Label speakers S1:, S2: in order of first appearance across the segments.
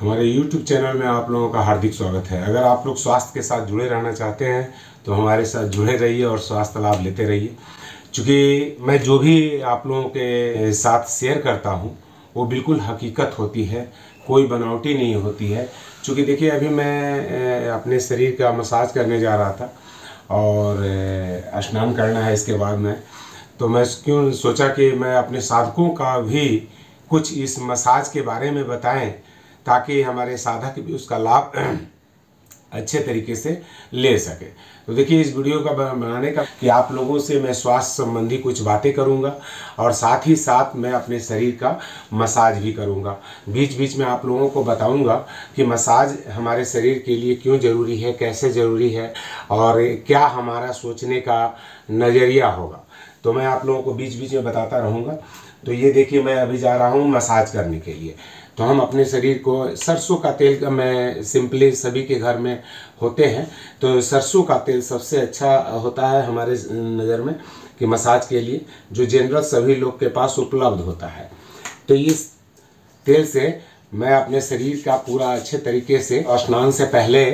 S1: हमारे YouTube channel में आप लोगों का हार्दिक स्वागत है। अगर आप लोग स्वास्थ्य के साथ जुड़े रहना चाहते हैं तो हमारे साथ जुड़े रहिए और स्वास्थ्य लाभ लेते रहिए। क्योंकि मैं जो भी आप लोगों के साथ शेयर करता हूँ, वो बिल्कुल हकीकत होती है, कोई बनावटी नहीं होती है। क्योंकि देखिए, अभी मैं अपने शरीर का मसाज करने जा रहा था और स्नान करना है इसके बाद में। तो मैं क्यों सोचा कि मैं अपने साधकों का भी कुछ इस मसाज के बारे में बताएँ ताकि हमारे साधक भी उसका लाभ अच्छे तरीके से ले सके। तो देखिए, इस वीडियो का बनाने का कि आप लोगों से मैं स्वास्थ्य संबंधी कुछ बातें करूँगा और साथ ही साथ मैं अपने शरीर का मसाज भी करूँगा। बीच बीच में आप लोगों को बताऊँगा कि मसाज हमारे शरीर के लिए क्यों ज़रूरी है, कैसे ज़रूरी है और क्या हमारा सोचने का नज़रिया होगा। तो मैं आप लोगों को बीच बीच में बताता रहूँगा। तो ये देखिए, मैं अभी जा रहा हूँ मसाज करने के लिए। तो हम अपने शरीर को, सरसों का तेल का मैं सिंपली सभी के घर में होते हैं तो सरसों का तेल सबसे अच्छा होता है हमारे नज़र में कि मसाज के लिए, जो जनरल सभी लोग के पास उपलब्ध होता है। तो इस तेल से मैं अपने शरीर का पूरा अच्छे तरीके से, और स्नान से पहले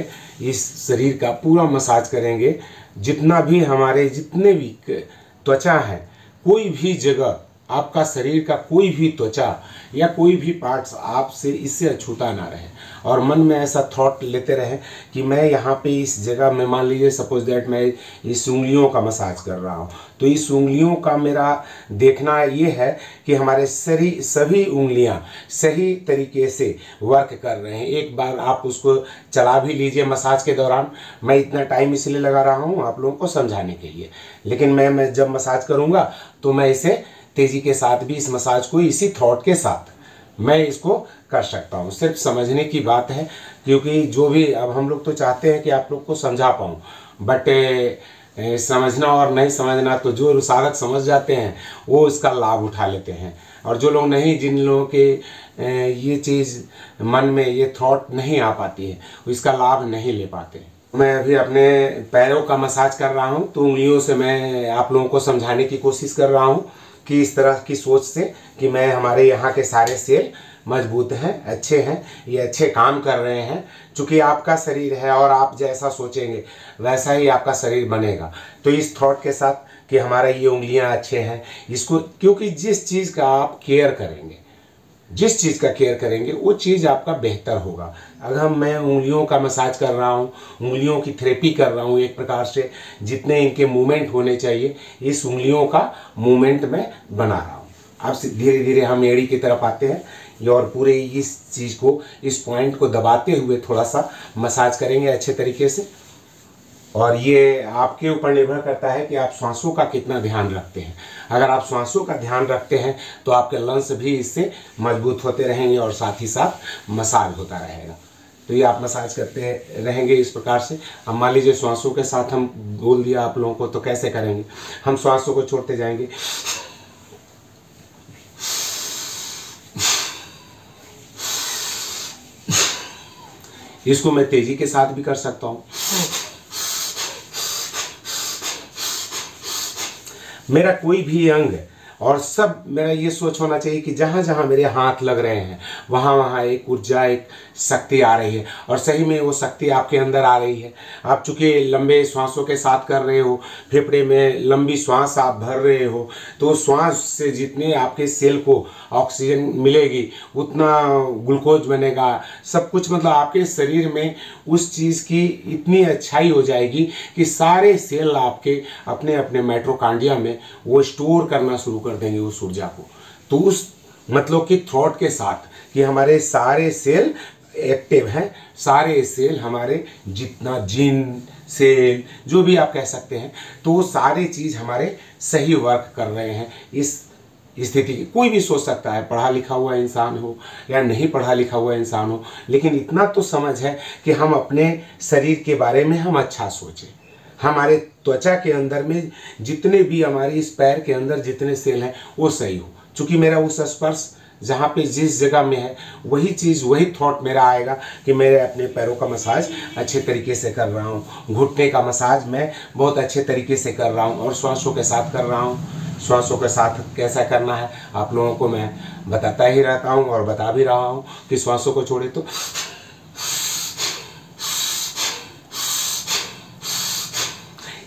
S1: इस शरीर का पूरा मसाज करेंगे। जितना भी हमारे जितने भी त्वचा है, कोई भी जगह आपका शरीर का कोई भी त्वचा या कोई भी पार्ट्स आपसे इससे अछूता ना रहे। और मन में ऐसा थॉट लेते रहे कि मैं यहाँ पे इस जगह में, मान लीजिए सपोज़ दैट मैं इस उंगलियों का मसाज कर रहा हूँ तो इस उंगलियों का मेरा देखना ये है कि हमारे सरी, सभी उंगलियाँ सही तरीके से वर्क कर रहे हैं। एक बार आप उसको चला भी लीजिए मसाज के दौरान। मैं इतना टाइम इसलिए लगा रहा हूँ आप लोगों को समझाने के लिए। लेकिन मैं मैं जब मसाज करूँगा तो मैं इसे तेज़ी के साथ भी इस मसाज को, इसी थॉट के साथ मैं इसको कर सकता हूँ। सिर्फ़ समझने की बात है, क्योंकि जो भी अब हम लोग तो चाहते हैं कि आप लोग को समझा पाऊँ बट समझना और नहीं समझना तो जो साधक समझ जाते हैं, वो इसका लाभ उठा लेते हैं। और जो लोग नहीं, जिन लोगों के ये चीज़ मन में, ये थॉट नहीं आ पाती है इसका लाभ नहीं ले पाते मैं अभी अपने पैरों का मसाज कर रहा हूँ तो उंगलियों से मैं आप लोगों को समझाने की कोशिश कर रहा हूँ। कि इस तरह की सोच से कि मैं, हमारे यहाँ के सारे सेल मज़बूत हैं, अच्छे हैं, ये अच्छे काम कर रहे हैं। चूँकि आपका शरीर है और आप जैसा सोचेंगे, वैसा ही आपका शरीर बनेगा। तो इस थॉट के साथ कि हमारा ये उंगलियाँ अच्छे हैं, इसको, क्योंकि जिस चीज़ का आप केयर करेंगे जिस चीज़ का केयर करेंगे, वो चीज़ आपका बेहतर होगा। अगर मैं उंगलियों का मसाज कर रहा हूँ, उंगलियों की थेरेपी कर रहा हूँ एक प्रकार से, जितने इनके मूवमेंट होने चाहिए, इस उंगलियों का मूवमेंट मैं बना रहा हूँ। अब धीरे धीरे हम एड़ी की तरफ़ आते हैं और पूरे इस चीज़ को, इस पॉइंट को दबाते हुए थोड़ा सा मसाज करेंगे अच्छे तरीके से। और ये आपके ऊपर निर्भर करता है कि आप श्वासों का कितना ध्यान रखते हैं। अगर आप श्वासों का ध्यान रखते हैं तो आपके लंग्स भी इससे मज़बूत होते रहेंगे और साथ ही साथ मसाज होता रहेगा। तो ये आप मसाज करते रहेंगे इस प्रकार से। अब मान लीजिए श्वासों के साथ हम बोल दिया आप लोगों को तो कैसे करेंगे? हम श्वासों को छोड़ते जाएँगे। इसको मैं तेज़ी के साथ भी कर सकता हूँ। मेरा कोई भी अंग और सब मेरा ये सोच होना चाहिए कि जहाँ जहाँ मेरे हाथ लग रहे हैं, वहाँ वहाँ एक ऊर्जा, एक शक्ति आ रही है। और सही में वो शक्ति आपके अंदर आ रही है। आप चूँकि लंबे श्वासों के साथ कर रहे हो, फेफड़े में लंबी श्वास आप भर रहे हो तो श्वास से जितने आपके सेल को ऑक्सीजन मिलेगी, उतना ग्लूकोज बनेगा। सब कुछ मतलब आपके शरीर में उस चीज़ की इतनी अच्छाई हो जाएगी कि सारे सेल आपके अपने अपने मेट्रोकांडिया में वो स्टोर करना शुरू कर देंगे उस ऊर्जा को। तो उस मतलब कि थॉट के साथ कि हमारे सारे सेल एक्टिव हैं, सारे सेल हमारे जितना जिन सेल जो भी आप कह सकते हैं तो वो सारे चीज़ हमारे सही वर्क कर रहे हैं। इस स्थिति की कोई भी सोच सकता है, पढ़ा लिखा हुआ इंसान हो या नहीं पढ़ा लिखा हुआ इंसान हो, लेकिन इतना तो समझ है कि हम अपने शरीर के बारे में हम अच्छा सोचें। हमारे त्वचा के अंदर में जितने भी हमारे इस पैर के अंदर जितने सेल हैं, वो सही हो। चूँकि मेरा उस स्पर्श जहाँ पे जिस जगह में है, वही चीज़, वही थॉट मेरा आएगा कि मैं अपने पैरों का मसाज अच्छे तरीके से कर रहा हूँ। घुटने का मसाज मैं बहुत अच्छे तरीके से कर रहा हूँ और श्वासों के साथ कर रहा हूँ। श्वासों के साथ कैसा करना है, आप लोगों को मैं बताता ही रहता हूँ और बता भी रहा हूँ कि श्वासों को छोड़े तो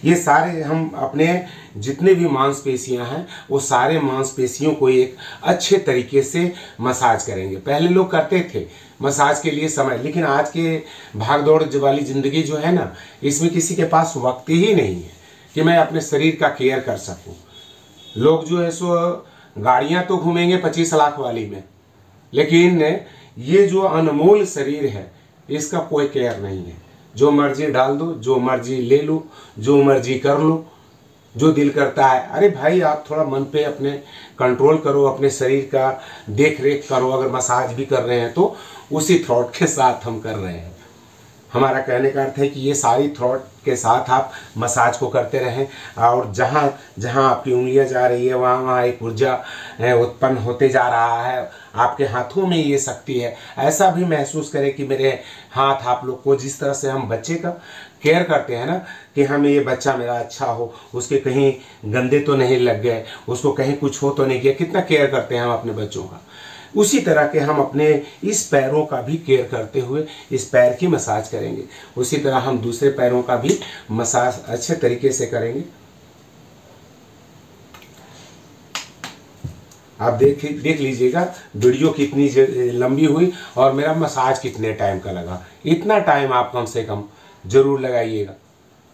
S1: ये सारे हम अपने जितने भी मांसपेशियाँ हैं, वो सारे मांसपेशियों को एक अच्छे तरीके से मसाज करेंगे। पहले लोग करते थे मसाज के लिए समय, लेकिन आज के भाग दौड़ वाली ज़िंदगी जो है ना, इसमें किसी के पास वक्त ही नहीं है कि मैं अपने शरीर का केयर कर सकूँ। लोग जो है सो, गाड़ियाँ तो घूमेंगे पच्चीस लाख वाली में, लेकिन ये जो अनमोल शरीर है, इसका कोई केयर नहीं है। जो मर्ज़ी डाल दो, जो मर्ज़ी ले लो, जो मर्ज़ी कर लो जो दिल करता है, अरे भाई, आप थोड़ा मन पे अपने कंट्रोल करो, अपने शरीर का देख रेख करो, अगर मसाज भी कर रहे हैं तो उसी थॉट के साथ हम कर रहे हैं। हमारा कहने का अर्थ है कि ये सारी थ्रॉट के साथ आप मसाज को करते रहें और जहाँ जहाँ आपकी उंगलियाँ जा रही है, वहाँ वहाँ एक ऊर्जा उत्पन्न होते जा रहा है। आपके हाथों में ये शक्ति है। ऐसा भी महसूस करें कि मेरे हाथ आप लोग को जिस तरह से हम बच्चे का केयर करते हैं ना, कि हमें ये बच्चा मेरा अच्छा हो, उसके कहीं गंदे तो नहीं लग गए, उसको कहीं कुछ हो तो नहीं गया कितना केयर करते हैं हम अपने बच्चों का। उसी तरह के हम अपने इस पैरों का भी केयर करते हुए इस पैर की मसाज करेंगे। उसी तरह हम दूसरे पैरों का भी मसाज अच्छे तरीके से करेंगे। आप देख देख लीजिएगा, वीडियो कितनी लंबी हुई और मेरा मसाज कितने टाइम का लगा। इतना टाइम आप कम से कम ज़रूर लगाइएगा।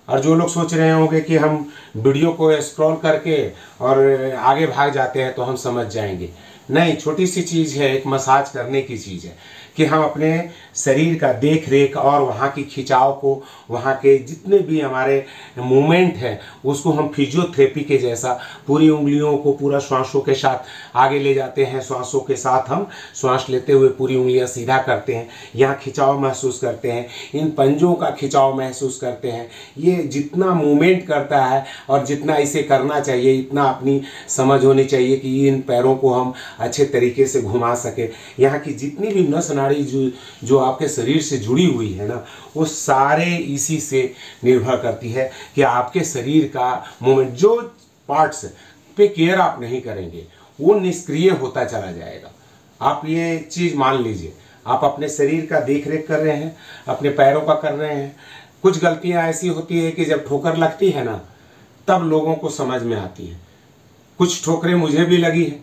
S1: और जो लोग सोच रहे होंगे कि हम वीडियो को स्क्रॉल करके और आगे भाग जाते हैं तो हम समझ जाएँगे। नहीं छोटी सी चीज़ है एक मसाज करने की चीज़ है। कि हम अपने शरीर का देख रेख और वहाँ की खिंचाव को, वहाँ के जितने भी हमारे मूवमेंट हैं, उसको हम फिजियोथेरेपी के जैसा पूरी उंगलियों को, पूरा श्वासों के साथ आगे ले जाते हैं। श्वासों के साथ हम श्वास लेते हुए पूरी उंगलियाँ सीधा करते हैं। यहाँ खिंचाव महसूस करते हैं, इन पंजों का खिंचाव महसूस करते हैं। ये जितना मूवमेंट करता है और जितना इसे करना चाहिए, इतना अपनी समझ होनी चाहिए कि इन पैरों को हम अच्छे तरीके से घुमा सके। यहाँ की जितनी भी नस नाड़ी जो जो आपके शरीर से जुड़ी हुई है ना, वो सारे इसी से निर्भर करती है कि आपके शरीर का मूवमेंट जो पार्ट्स पे केयर आप नहीं करेंगे, वो निष्क्रिय होता चला जाएगा। आप ये चीज़ मान लीजिए, आप अपने शरीर का देख रेख कर रहे हैं, अपने पैरों का कर रहे हैं, कुछ गलतियाँ ऐसी होती है कि जब ठोकर लगती है ना, तब लोगों को समझ में आती है। कुछ ठोकरें मुझे भी लगी है,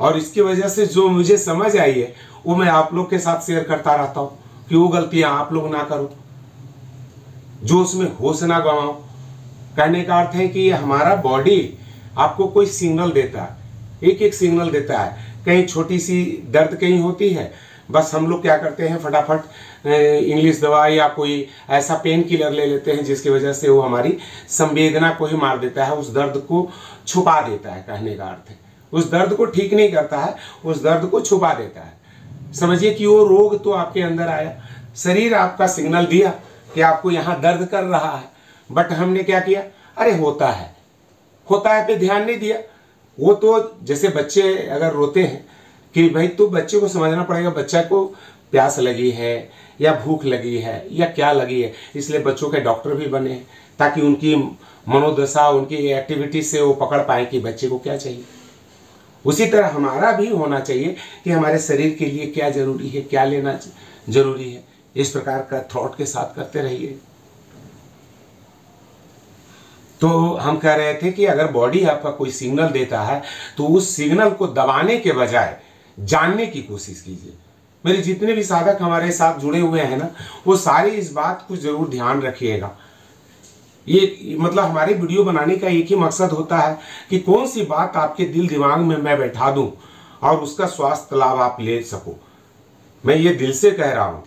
S1: और इसकी वजह से जो मुझे समझ आई है वो मैं आप लोग के साथ शेयर करता रहता हूँ कि वो गलतियाँ आप लोग ना करो। जो उसमें होश ना गवाओ। कहने का अर्थ है कि ये हमारा बॉडी आपको कोई सिग्नल देता है। एक एक सिग्नल देता है। कहीं छोटी सी दर्द कहीं होती है, बस हम लोग क्या करते हैं फटाफट इंग्लिश दवा या कोई ऐसा पेन किलर ले लेते हैं जिसकी वजह से वो हमारी संवेदना को ही मार देता है, उस दर्द को छुपा देता है, कहने का अर्थ है। उस दर्द को ठीक नहीं करता है, उस दर्द को छुपा देता है। समझिए कि वो रोग तो आपके अंदर आया। शरीर आपका सिग्नल दिया कि आपको यहाँ दर्द कर रहा है, बट हमने क्या किया? अरे होता है। होता है पे ध्यान नहीं दिया। वो तो जैसे बच्चे अगर रोते हैं कि भाई तो बच्चे को समझना पड़ेगा, बच्चा को प्यास लगी है या भूख लगी है या क्या लगी है, इसलिए बच्चों के डॉक्टर भी बने ताकि उनकी मनोदशा, उनकी एक्टिविटी से वो पकड़ पाए कि बच्चे को क्या चाहिए। उसी तरह हमारा भी होना चाहिए कि हमारे शरीर के लिए क्या ज़रूरी है, क्या लेना ज़रूरी है। इस प्रकार का थॉट के साथ करते रहिए। तो हम कह रहे थे कि अगर बॉडी आपका कोई सिग्नल देता है तो उस सिग्नल को दबाने के बजाय जानने की कोशिश कीजिए। मेरे जितने भी साधक हमारे साथ जुड़े हुए हैं ना, वो सारे इस बात को ज़रूर ध्यान रखिएगा। ये मतलब हमारे वीडियो बनाने का एक ही मकसद होता है कि कौन सी बात आपके दिल दिमाग में मैं बैठा दूँ और उसका स्वास्थ्य लाभ आप ले सको। मैं ये दिल से कह रहा हूँ।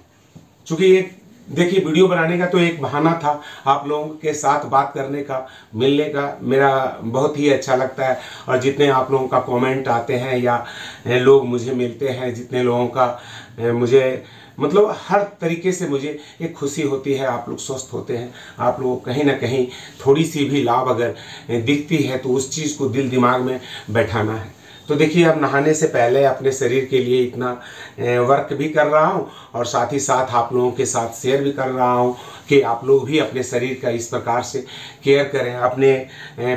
S1: चूँकि ये देखिए, वीडियो बनाने का तो एक बहाना था आप लोगों के साथ बात करने का, मिलने का। मेरा बहुत ही अच्छा लगता है और जितने आप लोगों का कमेंट आते हैं या लोग मुझे मिलते हैं, जितने लोगों का मुझे मतलब हर तरीके से मुझे एक खुशी होती है, आप लोग स्वस्थ होते हैं। आप लोग कहीं ना कहीं थोड़ी सी भी लाभ अगर दिखती है तो उस चीज़ को दिल दिमाग में बैठाना है। तो देखिए, अब नहाने से पहले अपने शरीर के लिए इतना वर्क भी कर रहा हूँ और साथ ही साथ आप लोगों के साथ शेयर भी कर रहा हूँ कि आप लोग भी अपने शरीर का इस प्रकार से केयर करें, अपने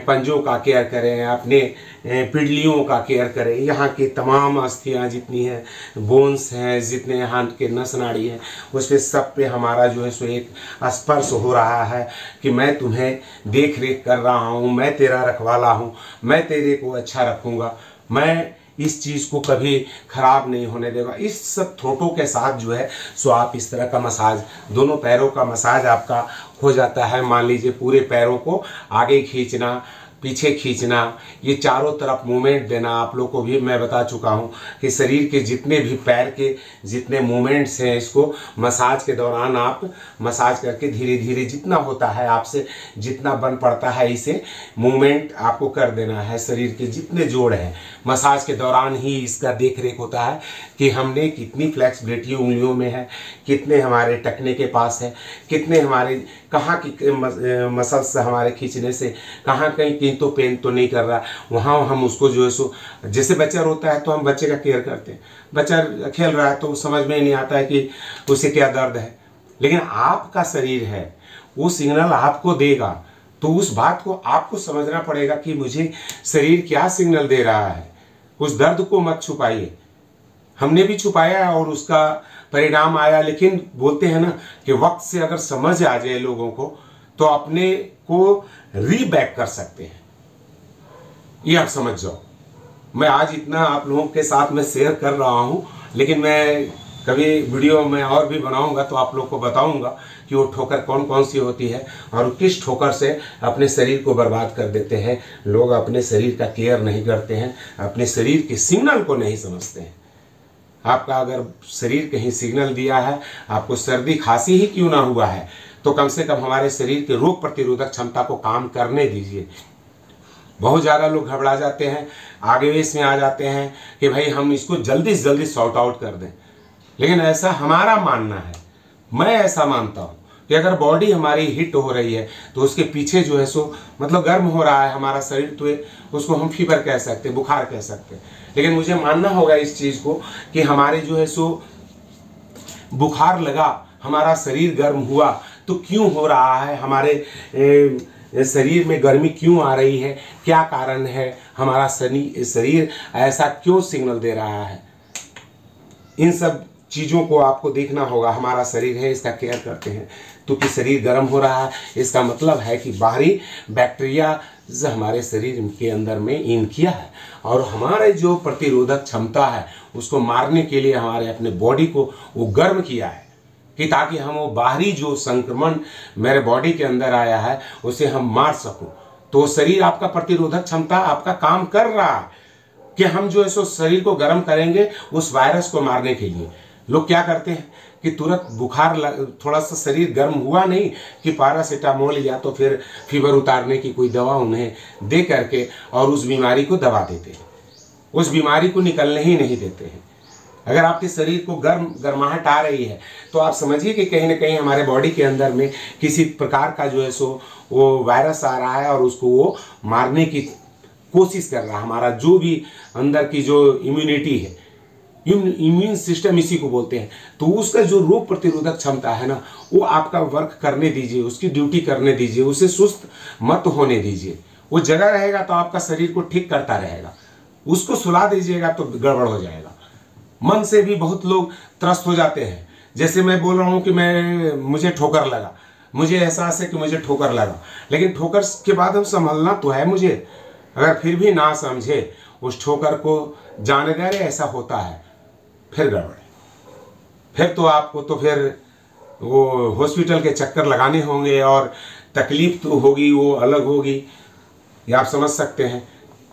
S1: पंजों का केयर करें, अपने पिडलियों का केयर करें। यहाँ की तमाम अस्थियाँ जितनी हैं बोन्स हैं, जितने यहाँ के नस नाड़ी हैं, उस पर सब पे हमारा जो है सो एक स्पर्श हो रहा है कि मैं तुम्हें देख रेख कर रहा हूँ, मैं तेरा रखवाला हूँ, मैं तेरे को अच्छा रखूँगा। मैं इस चीज़ को कभी ख़राब नहीं होने देगा। इस सब थ्रोटों के साथ जो है, सो आप इस तरह का मसाज, दोनों पैरों का मसाज आपका हो जाता है। मान लीजिए पूरे पैरों को आगे खींचना पीछे खींचना, ये चारों तरफ़ मूवमेंट देना, आप लोग को भी मैं बता चुका हूँ कि शरीर के जितने भी पैर के जितने मूवमेंट्स हैं इसको मसाज के दौरान आप मसाज करके धीरे धीरे जितना होता है आपसे, जितना बन पड़ता है इसे मूवमेंट आपको कर देना है शरीर के जितने जोड़ हैं। मसाज के दौरान ही इसका देख रेख होता है कि हमने कितनी फ्लेक्सिबिलिटी उंगलियों में है, कितने हमारे टकने के पास है, कितने हमारे कहाँ की मसल्स हमारे खींचने से, कहाँ कहीं कहीं तो पेन तो नहीं कर रहा। वहाँ हम उसको जो है सो, जैसे बच्चा रोता है तो हम बच्चे का केयर करते हैं। बच्चा खेल रहा है तो समझ में नहीं आता है कि उसे क्या दर्द है। लेकिन आपका शरीर है, वो सिग्नल आपको देगा। तो उस बात को आपको समझना पड़ेगा कि मुझे शरीर क्या सिग्नल दे रहा है। उस दर्द को मत छुपाइए। हमने भी छुपाया और उसका परिणाम आया, लेकिन बोलते हैं ना कि वक्त से अगर समझ आ जाए लोगों को तो अपने को रीबैक कर सकते हैं। ये आप समझ जाओ। मैं आज इतना आप लोगों के साथ में शेयर कर रहा हूँ, लेकिन मैं कभी वीडियो में और भी बनाऊँगा तो आप लोग को बताऊँगा कि वो ठोकर कौन कौन सी होती है और किस ठोकर से अपने शरीर को बर्बाद कर देते हैं। लोग अपने शरीर का केयर नहीं करते हैं, अपने शरीर के सिग्नल को नहीं समझते हैं। आपका अगर शरीर कहीं सिग्नल दिया है, आपको सर्दी खांसी ही क्यों ना हुआ है तो कम से कम हमारे शरीर के रोग प्रतिरोधक क्षमता को काम करने दीजिए। बहुत ज़्यादा लोग घबरा जाते हैं आगे इसमें आ जाते हैं कि भाई हम इसको जल्दी से जल्दी सॉर्ट आउट कर दें। लेकिन ऐसा हमारा मानना है मैं ऐसा मानता हूँ कि अगर बॉडी हमारी हिट हो रही है तो उसके पीछे जो है सो मतलब गर्म हो रहा है हमारा शरीर तो उसको हम फीवर कह सकते बुखार कह सकते लेकिन मुझे मानना होगा इस चीज़ को कि हमारे जो है सो बुखार लगा हमारा शरीर गर्म हुआ तो क्यों हो रहा है हमारे ए, शरीर में गर्मी क्यों आ रही है? क्या कारण है? हमारा शरीर ऐसा क्यों सिग्नल दे रहा है? इन सब चीज़ों को आपको देखना होगा। हमारा शरीर है, इसका केयर करते हैं। तो कि शरीर गर्म हो रहा है, इसका मतलब है कि बाहरी बैक्टीरिया हमारे शरीर के अंदर में इन किया है। और हमारे जो प्रतिरोधक क्षमता है, उसको मारने के लिए हमारे अपने बॉडी को वो गर्म किया है। कि ताकि हम वो बाहरी जो संक्रमण मेरे बॉडी के अंदर आया है, उसे हम मार सकूँ। तो शरीर आपका प्रतिरोधक क्षमता आपका काम कर रहा है कि हम जो है सो शरीर को गर्म करेंगे उस वायरस को मारने के लिए। लोग क्या करते हैं कि तुरंत बुखार लग थोड़ा सा शरीर गर्म हुआ नहीं कि पारासीटामोल या तो फिर फीवर उतारने की कोई दवा उन्हें दे करके और उस बीमारी को दबा देते हैं। उस बीमारी को निकलने ही नहीं देते हैं। अगर आपके शरीर को गर्म, गर्माहट आ रही है तो आप समझिए कि कहीं ना कहीं हमारे बॉडी के अंदर में किसी प्रकार का जो है सो, वो वायरस आ रहा है और उसको वो मारने की कोशिश कर रहा है। हमारा जो भी अंदर की जो इम्यूनिटी है इम्यून सिस्टम इसी को बोलते हैं। तो उसका जो रोग प्रतिरोधक क्षमता है ना, वो आपका वर्क करने दीजिए, उसकी ड्यूटी करने दीजिए, उसे सुस्त मत होने दीजिए। वो जगह रहेगा तो आपका शरीर को ठीक करता रहेगा। उसको सुला दीजिएगा तो गड़बड़ हो जाएगा। मन से भी बहुत लोग त्रस्त हो जाते हैं। जैसे मैं बोल रहा हूँ कि मैं, मुझे ठोकर लगा। मुझे एहसास है कि मुझे ठोकर लगा। लेकिन ठोकर के बाद हम संभलना तो है मुझे। अगर फिर भी ना समझे, उस ठोकर को जाने रहे ऐसा होता है। फिर गड़बड़। फिर तो आपको तो फिर वो हॉस्पिटल के चक्कर लगाने होंगे और तकलीफ़ तो होगी, वो अलग होगी। ये आप समझ सकते हैं।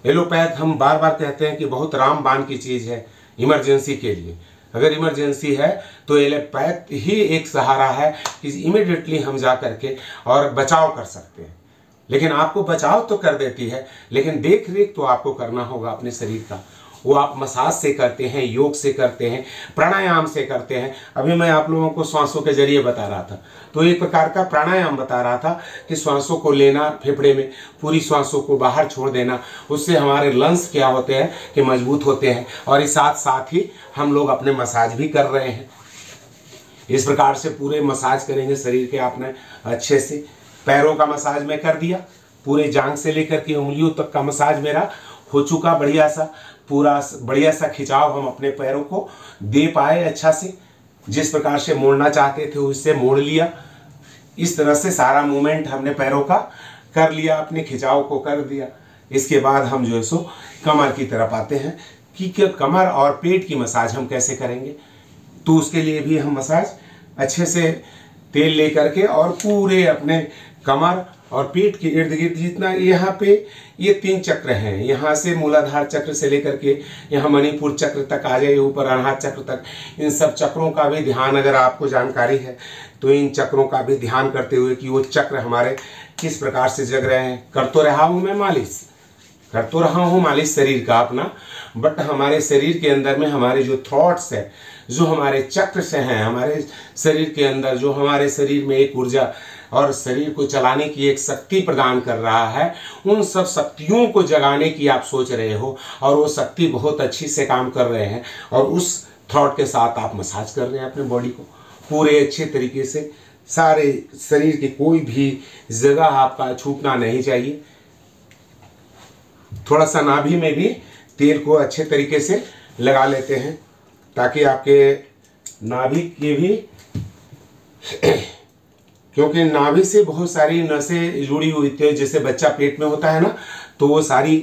S1: एलोपैथ हम बार बार कहते हैं कि बहुत रामबान की चीज़ है। इमरजेंसी के लिए। अगर इमरजेंसी है तो एलोपैथ ही एक सहारा है कि इमिडिएटली हम जा करके और बचाव कर सकते हैं। लेकिन आपको बचाव तो कर देती है, लेकिन देख रेख तो आपको करना होगा अपने शरीर का। वो आप मसाज से करते हैं, योग से करते हैं, प्राणायाम से करते हैं। अभी मैं आप लोगों को श्वासों के ज़रिए बता रहा था। तो एक प्रकार का प्राणायाम बता रहा था कि श्वासों को लेना फेफड़े में, पूरी श्वासों को बाहर छोड़ देना। उससे हमारे लंग्स क्या होते हैं कि मज़बूत होते हैं और इस साथ साथ ही हम लोग अपने मसाज भी कर रहे हैं। इस प्रकार से पूरे मसाज करेंगे शरीर के आपने अच्छे से। पैरों का मसाज मैं कर दिया, पूरे जांग से लेकर के उंगलियों तक का मसाज मेरा हो चुका बढ़िया सा। पूरा बढ़िया सा खिंचाव हम अपने पैरों को दे पाए अच्छा से। जिस प्रकार से मोड़ना चाहते थे उससे मोड़ लिया। इस तरह से सारा मूवमेंट हमने पैरों का कर लिया, अपने खिंचाव को कर दिया। इसके बाद हम जो है सो, कमर की तरफ़ आते हैं कि कमर और पेट की मसाज हम कैसे करेंगे। तो उसके लिए भी हम मसाज अच्छे से तेल लेकर के और पूरे अपने कमर और पीठ के इर्द गिर्द जितना यहाँ पे ये तीन चक्र हैं, यहाँ से मूलाधार चक्र से लेकर के यहाँ मणिपुर चक्र तक, आ जाए ऊपर अनाहत चक्र तक, इन सब चक्रों का भी ध्यान अगर आपको जानकारी है तो इन चक्रों का भी ध्यान करते हुए कि वो चक्र हमारे किस प्रकार से जग रहे हैं। कर तो रहा हूँ मैं मालिश, कर तो रहा हूँ मालिश शरीर का अपना बट हमारे शरीर के अंदर में हमारे जो थॉट्स है, जो हमारे चक्र से हैं, हमारे शरीर के अंदर जो हमारे शरीर में एक ऊर्जा और शरीर को चलाने की एक शक्ति प्रदान कर रहा है। उन सब शक्तियों को जगाने की आप सोच रहे हो और वो शक्ति बहुत अच्छी से काम कर रहे हैं और उस थॉट के साथ आप मसाज कर रहे हैं अपने बॉडी को। पूरे अच्छे तरीके से सारे शरीर की कोई भी जगह आपका छूटना नहीं चाहिए। थोड़ा सा नाभि में भी तेल को अच्छे तरीके से लगा लेते हैं ताकि आपके नाभि की भी क्योंकि नाभि से बहुत सारी नसें जुड़ी हुई थी, जैसे बच्चा पेट में होता है ना तो वो सारी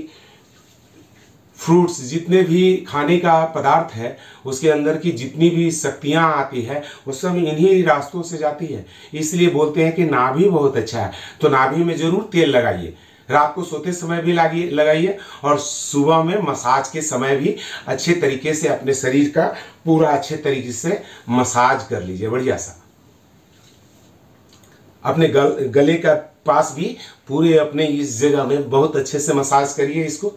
S1: फ्रूट्स, जितने भी खाने का पदार्थ है, उसके अंदर की जितनी भी शक्तियाँ आती है वो सब इन्हीं रास्तों से जाती है। इसलिए बोलते हैं कि नाभि बहुत अच्छा है। तो नाभि में ज़रूर तेल लगाइए। रात को सोते समय भी लागिए लगाइए और सुबह में मसाज के समय भी अच्छे तरीके से अपने शरीर का पूरा अच्छे तरीके से मसाज कर लीजिए, बढ़िया सा। अपने गल, गले का पास भी पूरे अपने इस जगह में बहुत अच्छे से मसाज करिए इसको।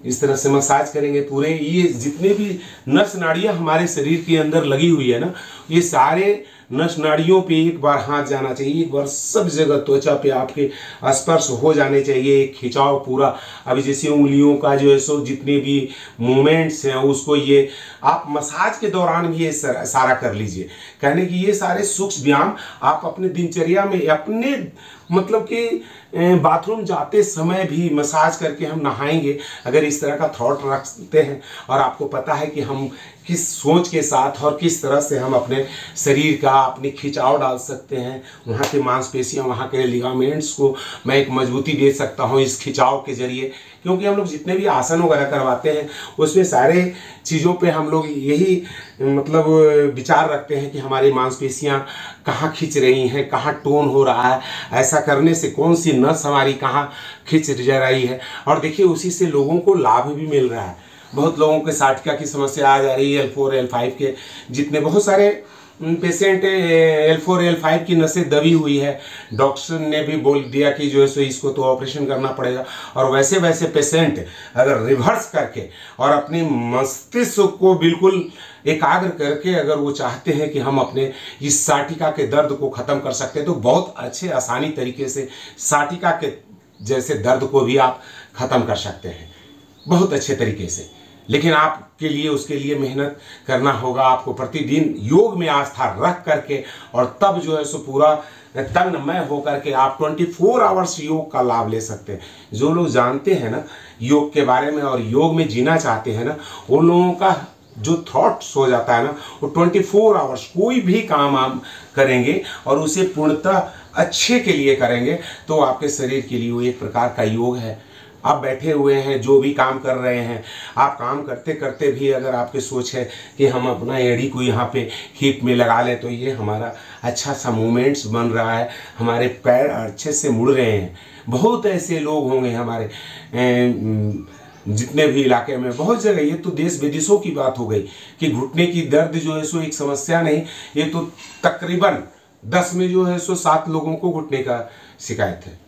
S1: इस तरह से मसाज करेंगे पूरे। ये जितने भी नस नाड़ियाँ हमारे शरीर के अंदर लगी हुई है ना ये सारे नस नाड़ियों पे एक बार हाथ जाना चाहिए, एक बार सब जगह त्वचा पे आपके स्पर्श हो जाने चाहिए खिंचाव पूरा। अभी जैसे उंगलियों का जो है सो जितने भी मूवमेंट्स हैं, उसको ये आप मसाज के दौरान भी ये सारा कर लीजिए। कहने की ये सारे सूक्ष्म व्यायाम आप अपने दिनचर्या में, अपने मतलब कि बाथरूम जाते समय भी मसाज करके हम नहाएँगे। अगर इस तरह का थॉट रखते हैं और आपको पता है कि हम किस सोच के साथ और किस तरह से हम अपने शरीर का अपनी खिंचाव डाल सकते हैं, वहाँ के मांसपेशियाँ, वहाँ के लिगामेंट्स को मैं एक मजबूती दे सकता हूँ इस खिंचाव के ज़रिए। क्योंकि हम लोग जितने भी आसन वगैरह करवाते हैं, उसमें सारे चीज़ों पे हम लोग यही मतलब विचार रखते हैं कि हमारी मांसपेशियाँ कहाँ खींच रही हैं, कहाँ टोन हो रहा है, ऐसा करने से कौन सी नस हमारी कहाँ खींच जा रही है। और देखिए, उसी से लोगों को लाभ भी मिल रहा है। बहुत लोगों के साठिका की समस्या आ जा रही है एल फोर एल फाइव के, जितने बहुत सारे patient L four L five की नसें दबी हुई है। डॉक्टर ने भी बोल दिया कि जो है सो इसको तो ऑपरेशन करना पड़ेगा। और वैसे वैसे पेशेंट अगर रिवर्स करके और अपनी मस्तिष्क को बिल्कुल एकाग्र करके अगर वो चाहते हैं कि हम अपने इस साटिका के दर्द को ख़त्म कर सकते हैं तो बहुत अच्छे, आसानी तरीके से साटिका के जैसे दर्द को भी आप ख़त्म कर सकते हैं। बहुत अच्छे तरीके से। लेकिन आपके लिए, उसके लिए मेहनत करना होगा। आपको प्रतिदिन योग में आस्था रख करके और तब जो है सो पूरा तन्मय होकर के आप 24 फोर आवर्स योग का लाभ ले सकते हैं। जो लोग जानते हैं ना योग के बारे में और योग में जीना चाहते हैं ना, उन लोगों का जो थॉट्स हो जाता है ना, वो 24 आवर्स कोई भी काम आप करेंगे और उसे पूर्णतः अच्छे के लिए करेंगे तो आपके शरीर के लिए वो एक प्रकार का योग है। आप बैठे हुए हैं जो भी काम कर रहे हैं। आप काम करते करते भी अगर आपकी सोच है कि हम अपना एड़ी को यहाँ पे हिप में लगा लें तो ये हमारा अच्छा सा मूवमेंट्स बन रहा है। हमारे पैर अच्छे से मुड़ रहे हैं। बहुत ऐसे लोग होंगे हमारे ए, जितने भी इलाके में बहुत जगह ये तो देश विदेशों की बात हो गई कि घुटने की दर्द जो है सो एक समस्या नहीं ये तो तकरीबन दस में जो है सो सात लोगों को घुटने का शिकायत है।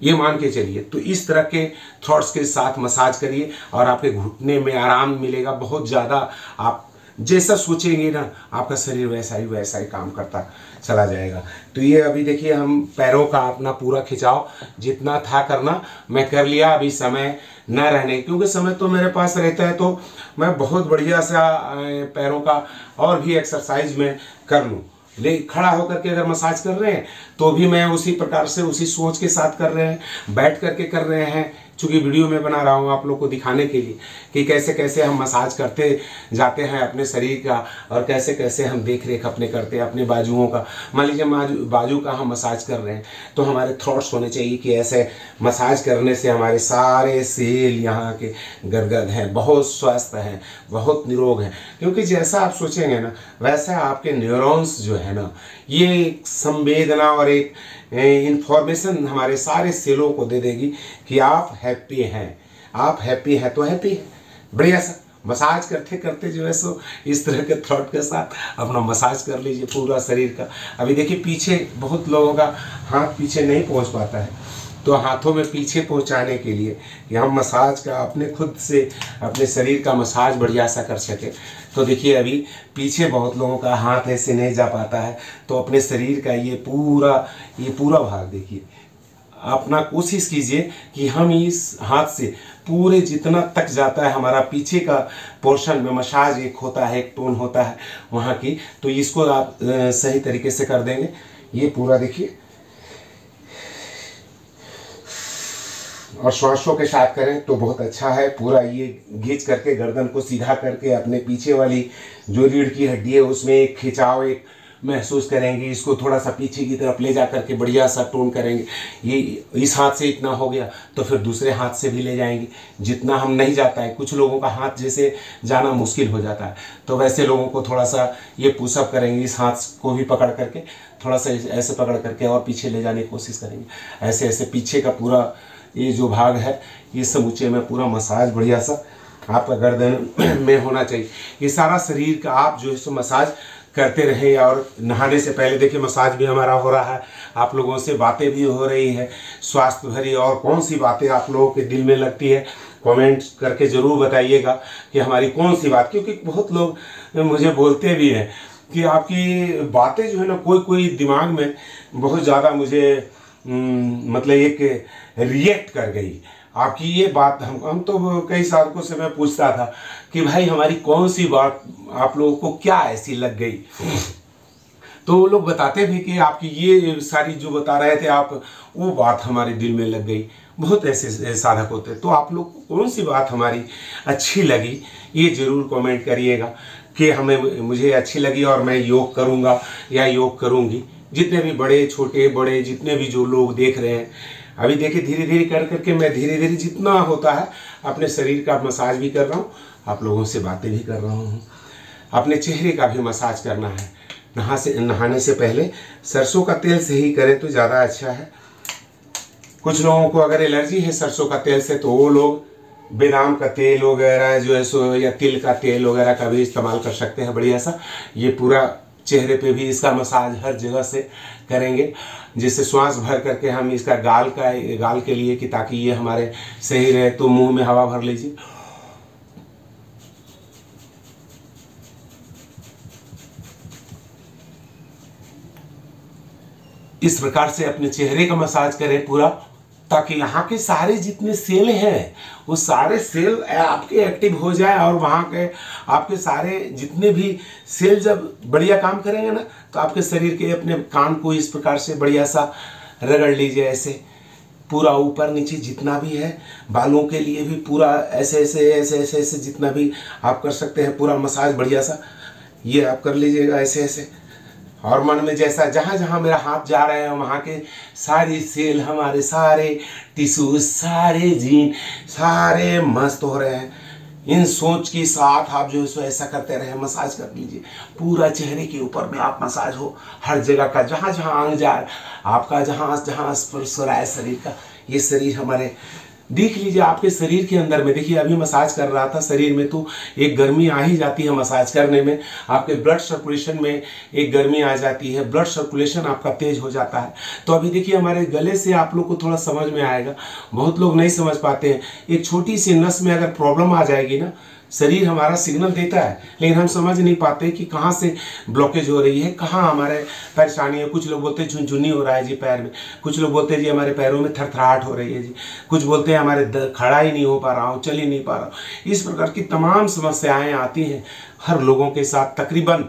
S1: ये मान के चलिए। तो इस तरह के थॉट्स के साथ मसाज करिए और आपके घुटने में आराम मिलेगा, बहुत ज़्यादा आप जैसा सोचेंगे ना, आपका शरीर वैसा ही वैसा ही काम करता चला जाएगा। तो ये अभी देखिए हम पैरों का अपना पूरा खिंचाव, जितना था करना, मैं कर लिया, अभी समय न रहने, क्योंकि समय तो मेरे पास रहता है तो मैं बहुत बढ़िया सा पैरों का और भी एक्सरसाइज में कर लूँ। ले, खड़ा होकर के अगर मसाज कर रहे हैं तो भी मैं उसी प्रकार से, उसी सोच के साथ कर रहे हैं, बैठ करके कर रहे हैं। चूँकि वीडियो में बना रहा हूँ आप लोग को दिखाने के लिए कि कैसे कैसे हम मसाज करते जाते हैं अपने शरीर का और कैसे कैसे हम देख रेख अपने करते हैं, अपने बाजुओं का। मान लीजिए बाजू का हम मसाज कर रहे हैं तो हमारे थॉट्स होने चाहिए कि ऐसे मसाज करने से हमारे सारे सेल यहाँ के गदगद हैं, बहुत स्वस्थ हैं, बहुत निरोग हैं। क्योंकि जैसा आप सोचेंगे ना, वैसा आपके न्यूरॉन्स जो है ना, ये संवेदना और एक इंफॉर्मेशन हमारे सारे सेलों को दे देगी कि आप हैप्पी हैं। आप हैप्पी हैं तो हैप्पी है। बढ़िया सर मसाज करते करते जो है सो, इस तरह के थ्रॉट के साथ अपना मसाज कर लीजिए पूरा शरीर का। अभी देखिए पीछे बहुत लोगों का हाथ पीछे नहीं पहुँच पाता है। तो हाथों में पीछे पहुँचाने के लिए कि हम मसाज का, अपने खुद से, अपने शरीर का मसाज बढ़िया सा कर सके। तो देखिए अभी पीछे बहुत लोगों का हाथ ऐसे नहीं जा पाता है तो अपने शरीर का ये पूरा ये पूरा भाग देखिए। अपना कोशिश कीजिए कि हम इस हाथ से पूरे जितना तक जाता है, हमारा पीछे का पोर्शन में मसाज एक होता है, एक टोन होता है वहाँ की तो इसको आप सही तरीके से कर देंगे। ये पूरा देखिए। और श्वासों के साथ करें तो बहुत अच्छा है। पूरा ये घींच करके, गर्दन को सीधा करके अपने पीछे वाली जो रीढ़ की हड्डी है, उसमें एक खिंचाव, एक महसूस करेंगे। इसको थोड़ा सा पीछे की तरफ़ ले जा करके बढ़िया सा टोन करेंगे। ये इस हाथ से इतना हो गया तो फिर दूसरे हाथ से भी ले जाएँगे। जितना हम नहीं जाता है, कुछ लोगों का हाथ जैसे जाना मुश्किल हो जाता है। तो वैसे लोगों को थोड़ा सा ये पुशअप करेंगे, इस हाथ को भी पकड़ करके, थोड़ा सा ऐसे पकड़ करके और पीछे ले जाने की कोशिश करेंगे। ऐसे ऐसे पीछे का पूरा ये जो भाग है, ये समूचे में पूरा मसाज बढ़िया सा आपका गर्दन में होना चाहिए। ये सारा शरीर का आप जो है सो मसाज करते रहें और नहाने से पहले देखिए मसाज भी हमारा हो रहा है, आप लोगों से बातें भी हो रही है। स्वास्थ्य भरी और कौन सी बातें आप लोगों के दिल में लगती है, कमेंट करके ज़रूर बताइएगा कि हमारी कौन सी बात, क्योंकि बहुत लोग मुझे बोलते भी हैं कि आपकी बातें जो है ना कोई कोई दिमाग में बहुत ज़्यादा मुझे मतलब एक रिएक्ट कर गई। आपकी ये बात हम हम तो कई सालों से मैं पूछता था कि भाई हमारी कौन सी बात आप लोगों को क्या ऐसी लग गई? तो वो लोग बताते भी कि आपकी ये सारी जो बता रहे थे आप, वो बात हमारे दिल में लग गई। बहुत ऐसे साधक होते। तो आप लोग को कौन सी बात हमारी अच्छी लगी, ये ज़रूर कमेंट करिएगा कि हमें, मुझे अच्छी लगी और मैं योग करूँगा या योग करूँगी। जितने भी बड़े, छोटे, बड़े, जितने भी जो लोग देख रहे हैं, अभी देखिए धीरे धीरे कर करके मैं धीरे धीरे जितना होता है, अपने शरीर का मसाज भी कर रहा हूँ, आप लोगों से बातें भी कर रहा हूँ। अपने चेहरे का भी मसाज करना है। नहा से, नहाने से पहले सरसों का तेल से ही करें तो ज़्यादा अच्छा है। कुछ लोगों को अगर एलर्जी है सरसों का तेल से तो वो लोग बेदाम का तेल वगैरह, जो है सो, या तिल का तेल वगैरह का भी इस्तेमाल कर सकते हैं, बढ़िया सा। ये पूरा चेहरे पे भी इसका मसाज हर जगह से करेंगे, जिससे श्वास भर करके हम इसका गाल का, गाल के लिए कि ताकि ये हमारे सही रहे तो मुँह में हवा भर लीजिए। इस प्रकार से अपने चेहरे का मसाज करें पूरा। ताकि यहाँ के सारे जितने सेल हैं, वो सारे सेल आपके एक्टिव हो जाए और वहाँ के आपके सारे जितने भी सेल जब बढ़िया काम करेंगे ना तो आपके शरीर के अपने कान को इस प्रकार से बढ़िया सा रगड़ लीजिए ऐसे। पूरा ऊपर नीचे जितना भी है, बालों के लिए भी पूरा ऐसे ऐसे ऐसे ऐसे ऐसे जितना भी आप कर सकते हैं, पूरा मसाज बढ़िया सा, ये आप कर लीजिएगा ऐसे ऐसे। और मन में जैसा जहाँ जहाँ मेरा हाथ जा रहा है, वहाँ के सारी सेल, हमारे सारे टिश्यू, सारे जीन, सारे मस्त हो रहे हैं। इन सोच के साथ आप जो है ऐसा करते रहे, मसाज कर लीजिए। पूरा चेहरे के ऊपर में आप मसाज हो, हर जगह का, जहाँ जहाँ अंग जा, आपका जहाँ जहाँ स्पर्श हो रहा है, शरीर का, ये शरीर हमारे देख लीजिए, आपके शरीर के अंदर में, देखिए, अभी मसाज कर रहा था शरीर में तो एक गर्मी आ ही जाती है मसाज करने में। आपके ब्लड सर्कुलेशन में एक गर्मी आ जाती है ब्लड सर्कुलेशन आपका तेज हो जाता है। तो अभी देखिए, हमारे गले से आप लोग को थोड़ा समझ में आएगा। बहुत लोग नहीं समझ पाते हैं। एक छोटी सी नस में अगर प्रॉब्लम आ जाएगी ना शरीर हमारा सिग्नल देता है, लेकिन हम समझ नहीं पाते कि कहाँ से ब्लॉकेज हो रही है, कहाँ हमारे परेशानी है। कुछ लोग बोलते हैं, झुनझुनी हो रहा है जी पैर में। कुछ लोग बोलते हैं, जी हमारे पैरों में थरथराहट हो रही है जी। कुछ बोलते हैं, हमारे खड़ा ही नहीं हो पा रहा हूँ, चल ही नहीं पा रहा हूँ। इस प्रकार की तमाम समस्याएँ आती हैं हर लोगों के साथ तकरीबन।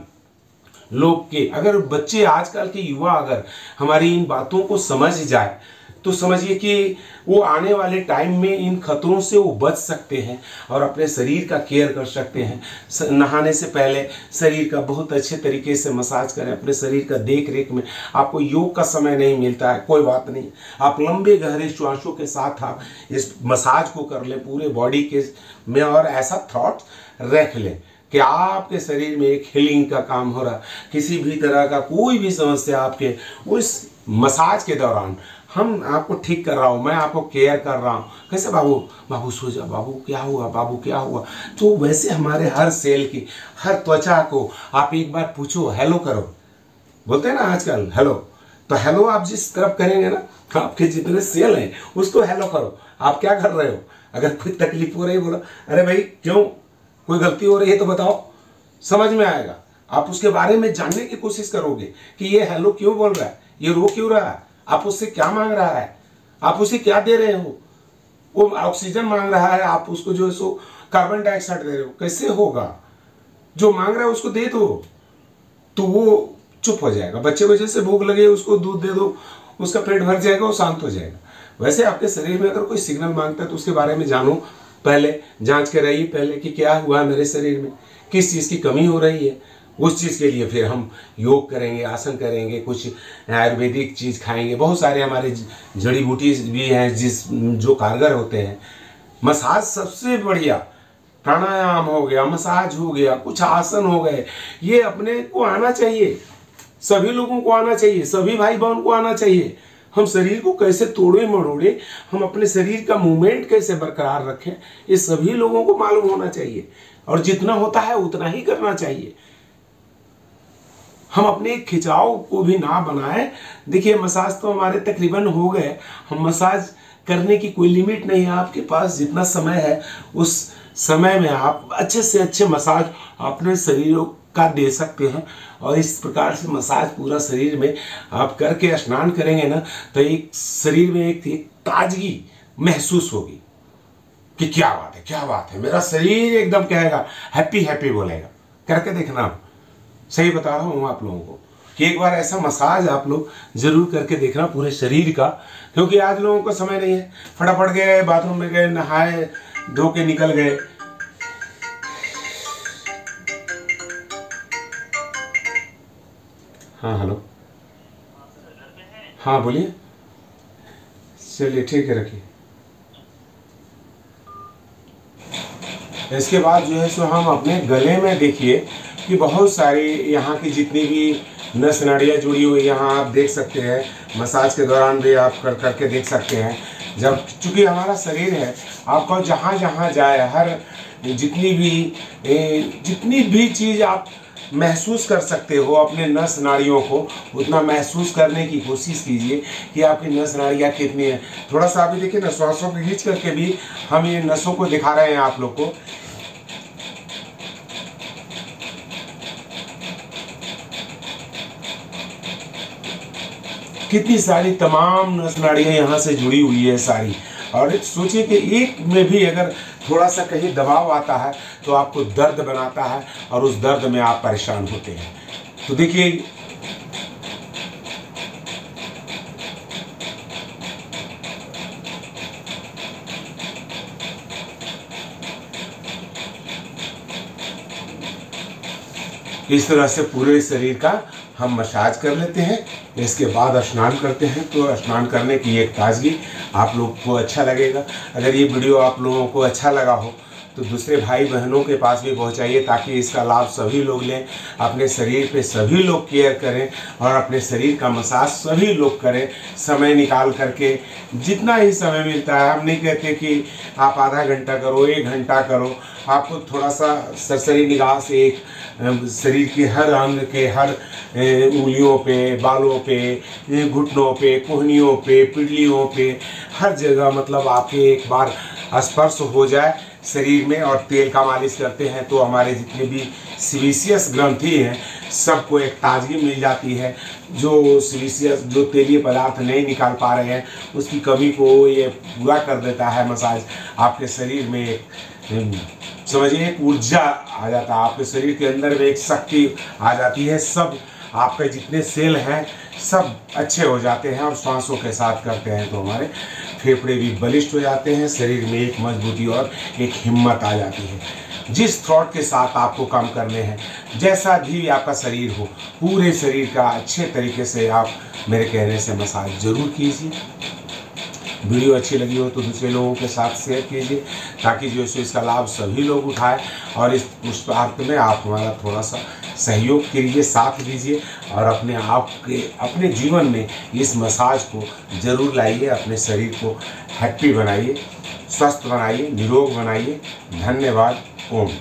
S1: लोग के, अगर बच्चे आजकल के युवा अगर हमारी इन बातों को समझ जाए तो समझिए कि वो आने वाले टाइम में इन खतरों से वो बच सकते हैं और अपने शरीर का केयर कर सकते हैं। नहाने से पहले शरीर का बहुत अच्छे तरीके से मसाज करें, अपने शरीर का देख रेख में। आपको योग का समय नहीं मिलता है, कोई बात नहीं। आप लंबे गहरे श्वासों के साथ आप इस मसाज को कर लें, पूरे बॉडी के में और ऐसा थॉट रख लें कि आपके शरीर में एक हीलिंग का काम हो रहा। किसी भी तरह का कोई भी समस्या आपके उस मसाज के दौरान हम आपको ठीक कर रहा हूँ, मैं आपको केयर कर रहा हूँ। कैसे बाबू? बाबू सो जा बाबू क्या हुआ, बाबू क्या हुआ? तो वैसे हमारे हर सेल की, हर त्वचा को आप एक बार पूछो हेलो करो। बोलते हैं ना आजकल हेलो तो हेलो आप जिस तरफ़ करेंगे ना आपके जितने सेल हैं, उसको हेलो करो। आप क्या कर रहे हो? अगर कोई तकलीफ़ हो रही है, बोलो, अरे भाई, क्यों? कोई गलती हो रही है तो बताओ। समझ में आएगा? आप उसके बारे में जानने की कोशिश करोगे कि ये हेलो क्यों बोल रहा है? ये रो क्यों रहा है? आप उससे क्या मांग रहा है? आप उसे क्या दे रहे हो? वो ऑक्सीजन मांग रहा है, आप उसको जो है सो कार्बन डाइऑक्साइड दे रहे हो, कैसे होगा? जो मांग रहा है उसको दे दो। तो वो चुप हो जाएगा। बच्चे बच्चे से भूख लगे, उसको दूध दे दो, उसका पेट भर जाएगा, वो शांत हो जाएगा। वैसे आपके शरीर में अगर कोई सिग्नल माँगता है तो उसके बारे में जानो। पहले जाँच कराइए, पहले कि क्या हुआ मेरे शरीर में, किस चीज़ की कमी हो रही है। उस चीज़ के लिए फिर हम योग करेंगे, आसन करेंगे, कुछ आयुर्वेदिक चीज़ खाएँगे। बहुत सारे हमारे जड़ी बूटी भी हैं जिस, जो कारगर होते हैं। मसाज सबसे बढ़िया। प्राणायाम हो गया, मसाज हो गया, कुछ आसन हो गए। ये अपने को आना चाहिए। सभी लोगों को आना चाहिए, सभी भाई बहन को आना चाहिए। हम शरीर को कैसे तोड़े मरोड़े, हम अपने शरीर का मूवमेंट कैसे बरकरार रखें, ये सभी लोगों को मालूम होना चाहिए। और जितना होता है उतना ही करना चाहिए। हम अपने खिंचाव को भी ना बनाए। देखिए मसाज तो हमारे तकरीबन हो गए। हम मसाज करने की कोई लिमिट नहीं है आपके पास। जितना समय है उस समय में आप अच्छे से अच्छे मसाज अपने शरीरों का दे सकते हैं। और इस प्रकार से मसाज पूरा शरीर में आप करके स्नान करेंगे ना तो एक शरीर में एक, एक ताजगी महसूस होगी कि क्या बात है क्या बात है। मेरा शरीर एकदम कहेगा हैप्पी हैप्पी बोलेगा। करके देखना आप। सही बता रहा हूँ आप लोगों को कि एक बार ऐसा मसाज आप लोग ज़रूर करके देखना पूरे शरीर का, क्योंकि आज लोगों को समय नहीं है। फटाफट गए, बाथरूम में गए, नहाए, धो के निकल गए। हाँ हेलो। हाँ बोलिए। चलिए, ठीक है, रखिए। इसके बाद जो है सो हम अपने गले में देखिए कि बहुत सारी यहाँ की जितनी भी नस नाड़ियाँ जुड़ी हुई यहाँ आप देख सकते हैं। मसाज के दौरान भी आप कर, करके देख सकते हैं। जब, चूँकि हमारा शरीर है, आपको जहाँ जहाँ जाए, हर जितनी भी जितनी भी चीज़ आप महसूस कर सकते हो अपने नस नाड़ियों को, उतना महसूस करने की कोशिश कीजिए कि आपकी नस नाड़ियाँ कितनी है। थोड़ा सा अभी देखिए ना, श्वासों को खींच करके भी हम ये नसों को दिखा रहे हैं आप लोग को। कितनी सारी तमाम नस नाड़ियाँ यहाँ से जुड़ी हुई है सारी। और सोचिए कि एक में भी अगर थोड़ा सा कहीं दबाव आता है तो आपको दर्द बनाता है और उस दर्द में आप परेशान होते हैं। तो देखिए, इस तरह से पूरे शरीर का हम मसाज कर लेते हैं। इसके बाद स्नान करते हैं। तो स्नान करने की एक ताजगी आप लोग को अच्छा लगेगा। अगर ये वीडियो आप लोगों को अच्छा लगा हो तो दूसरे भाई बहनों के पास भी पहुंचाइए ताकि इसका लाभ सभी लोग लें। अपने शरीर पे सभी लोग केयर करें और अपने शरीर का मसाज सभी लोग करें। समय निकाल करके जितना ही समय मिलता है, हम नहीं कहते कि आप आधा घंटा करो, एक घंटा करो। आपको थोड़ा सा सरसरी निगाह से एक शरीर के हर अंग के, हर उंगलियों पे, बालों पे घुटनों पे, कोहनियों पे, पिड़लियों पे, हर जगह मतलब आपके एक बार स्पर्श हो जाए शरीर में और तेल का मालिश करते हैं तो हमारे जितने भी सिविसियस ग्रंथि हैं, सबको एक ताजगी मिल जाती है। जो सिविसियस जो तेलीय पदार्थ नहीं निकाल पा रहे हैं, उसकी कमी को ये पूरा कर देता है मसाज। आपके शरीर में समझिए एक ऊर्जा आ जाता है, आपके शरीर के अंदर में एक शक्ति आ जाती है, सब आपके जितने सेल हैं, सब अच्छे हो जाते हैं और सांसों के साथ करते हैं तो हमारे फेफड़े भी बलिष्ठ हो जाते हैं, शरीर में एक मजबूती और एक हिम्मत आ जाती है। जिस थॉट के साथ आपको काम करने हैं, जैसा भी आपका शरीर हो, पूरे शरीर का अच्छे तरीके से आप मेरे कहने से मसाज ज़रूर कीजिए। वीडियो अच्छी लगी हो तो दूसरे लोगों के साथ शेयर कीजिए, ताकि जो है इसका लाभ सभी लोग उठाएँ। और इस पुष्पार्थ में आप हमारा थोड़ा सा सहयोग कीजिए, साथ दीजिए, और अपने आप के, अपने जीवन में इस मसाज को ज़रूर लाइए, अपने शरीर को हैप्पी बनाइए, स्वस्थ बनाइए, निरोग बनाइए। धन्यवाद, ओम।